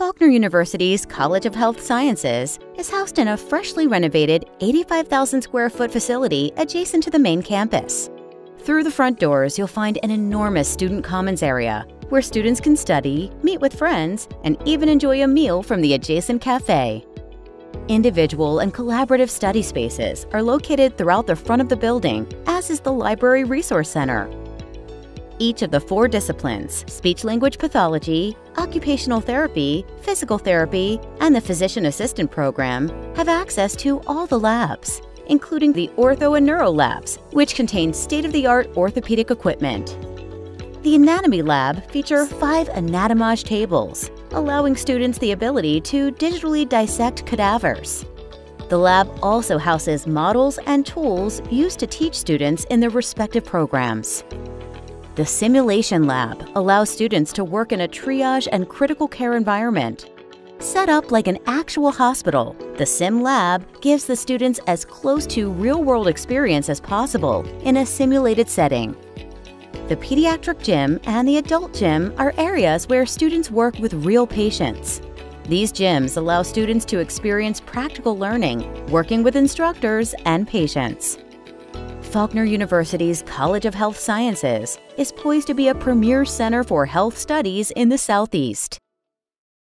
Faulkner University's College of Health Sciences is housed in a freshly renovated 85,000 square foot facility adjacent to the main campus. Through the front doors, you'll find an enormous student commons area where students can study, meet with friends, and even enjoy a meal from the adjacent cafe. Individual and collaborative study spaces are located throughout the front of the building, as is the Library Resource Center. Each of the four disciplines speech language pathology, occupational therapy, physical therapy, and the physician assistant program have access to all the labs, including the ortho and neuro labs, which contain state of the art orthopedic equipment. The anatomy lab feature five anatomage tables, allowing students the ability to digitally dissect cadavers. The lab also houses models and tools used to teach students in their respective programs. The Simulation Lab allows students to work in a triage and critical care environment. Set up like an actual hospital, the Sim Lab gives the students as close to real world experience as possible in a simulated setting. The pediatric gym and the adult gym are areas where students work with real patients. These gyms allow students to experience practical learning, working with instructors and patients. Faulkner University's College of Health Sciences is poised to be a premier center for health studies in the Southeast.